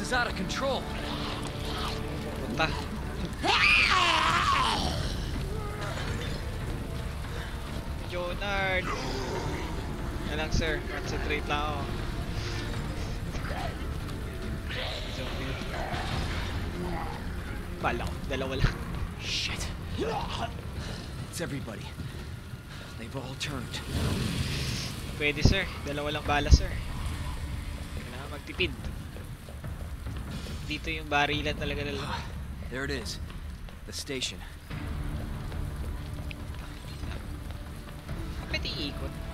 is out of control. Punta. Jonard! Na lang sir, concentrate lang ako. Zombie. Bala ko, dalawa lang. Shit. It's everybody. They've all turned. Pwede sir, dalawa lang bala sir. Kailangan magtipid. Dito yung barilan talaga dalawa. There it is. The station. Pwede ikot.